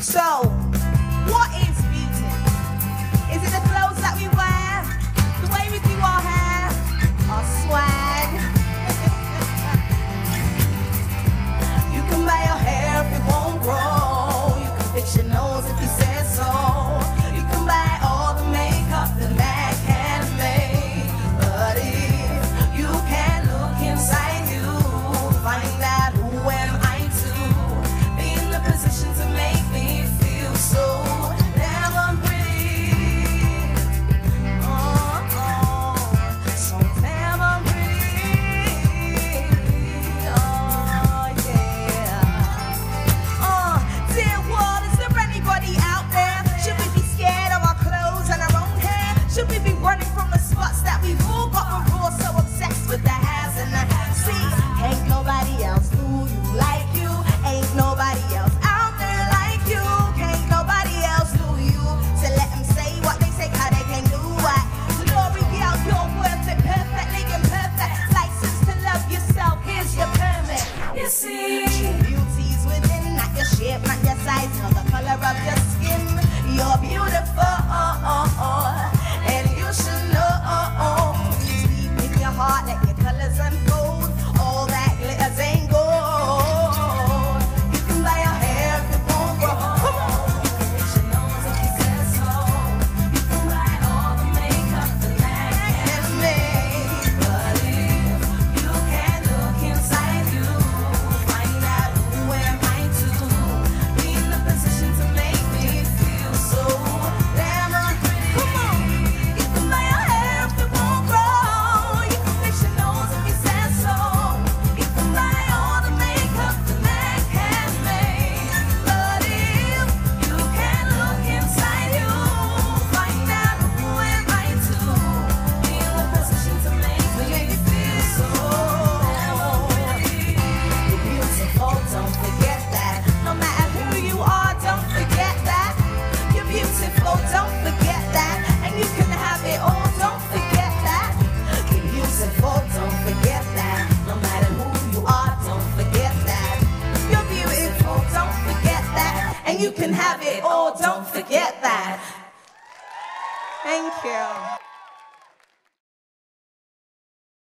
So, what is see. and you can have it all. Don't forget that. Thank you.